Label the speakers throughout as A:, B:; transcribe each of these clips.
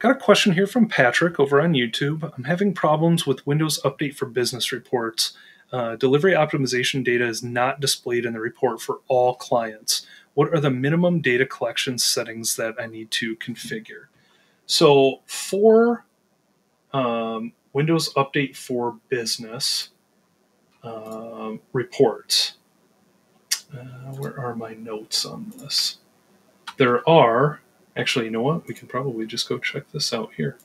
A: got a question here from Patrick over on YouTube. I'm having problems with Windows Update for Business reports. Uh, delivery optimization data is not displayed in the report for all clients. What are the minimum data collection settings that I need to configure? So for um, Windows Update for Business um, reports, uh, where are my notes on this? There are Actually, you know what? We can probably just go check this out here.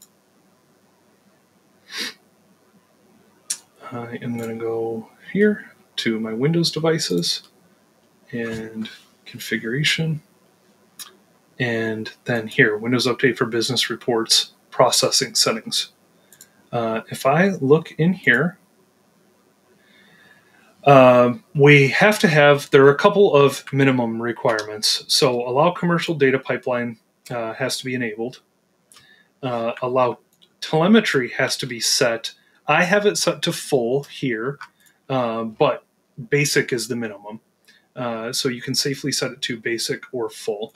A: I am going to go here to my Windows devices and configuration. And then here, Windows Update for Business Reports Processing Settings. Uh, if I look in here, uh, we have to have, there are a couple of minimum requirements. So allow commercial data pipeline uh, has to be enabled. Uh, allow telemetry has to be set. I have it set to full here, uh, but basic is the minimum. Uh, so you can safely set it to basic or full.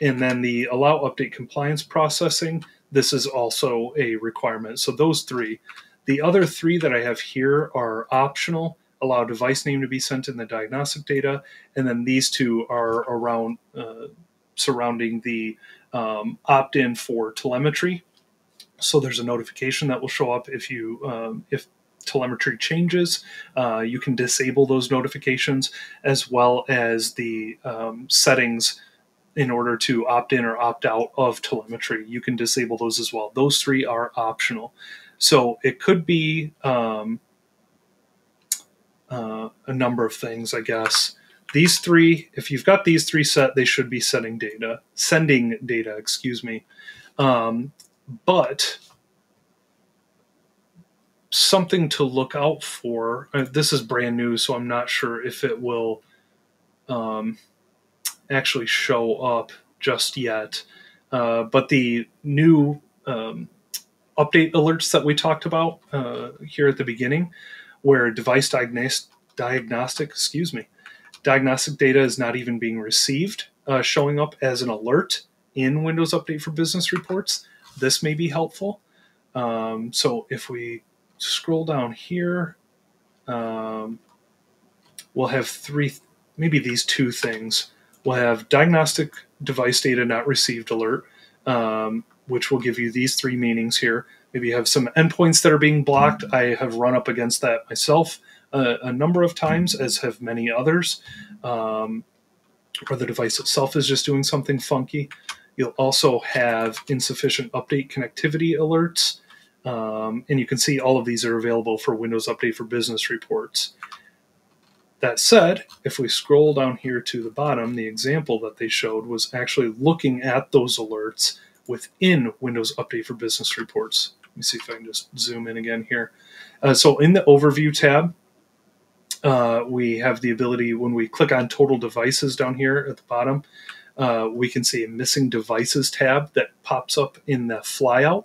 A: And then the allow update compliance processing, this is also a requirement. So those three. The other three that I have here are optional allow device name to be sent in the diagnostic data, and then these two are around uh, surrounding the um, opt in for telemetry. So there's a notification that will show up if you um, if telemetry changes. Uh, you can disable those notifications as well as the um, settings in order to opt in or opt out of telemetry. You can disable those as well. Those three are optional. So it could be um, uh, a number of things, I guess these three, if you've got these three set, they should be sending data, sending data, excuse me. Um, but something to look out for. Uh, this is brand new, so I'm not sure if it will um, actually show up just yet. Uh, but the new um, update alerts that we talked about uh, here at the beginning, where device diagnostic, diagnostic, excuse me, diagnostic data is not even being received, uh, showing up as an alert in Windows Update for Business reports. This may be helpful. Um, so if we scroll down here, um, we'll have three, maybe these two things. We'll have diagnostic device data not received alert, um, which will give you these three meanings here. Maybe you have some endpoints that are being blocked. I have run up against that myself a, a number of times, as have many others, um, or the device itself is just doing something funky. You'll also have insufficient update connectivity alerts, um, and you can see all of these are available for Windows Update for Business reports. That said, if we scroll down here to the bottom, the example that they showed was actually looking at those alerts within Windows Update for Business reports. Let me see if I can just zoom in again here. Uh, so in the Overview tab, uh, we have the ability when we click on total devices down here at the bottom, uh, we can see a missing devices tab that pops up in the flyout.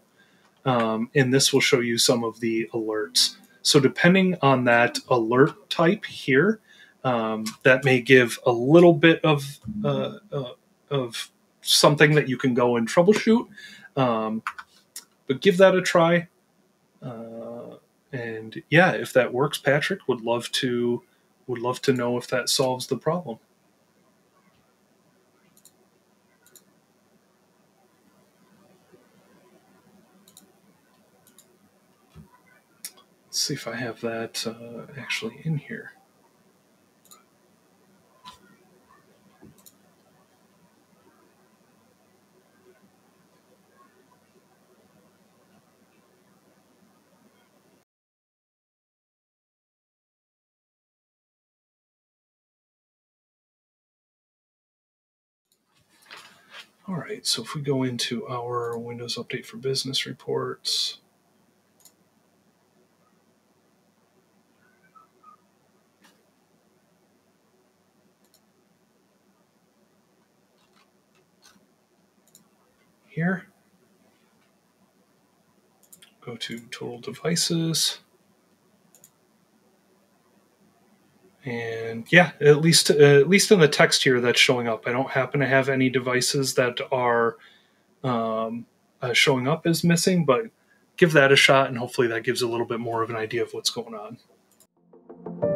A: Um, and this will show you some of the alerts. So depending on that alert type here, um, that may give a little bit of uh, uh of something that you can go and troubleshoot. Um, but give that a try. And yeah, if that works, Patrick would love to would love to know if that solves the problem. Let's see if I have that uh, actually in here. All right, so if we go into our Windows Update for Business reports, here, go to Total Devices, and yeah, at least uh, at least in the text here that's showing up, I don't happen to have any devices that are um, uh, showing up as missing, but give that a shot, and hopefully that gives a little bit more of an idea of what's going on.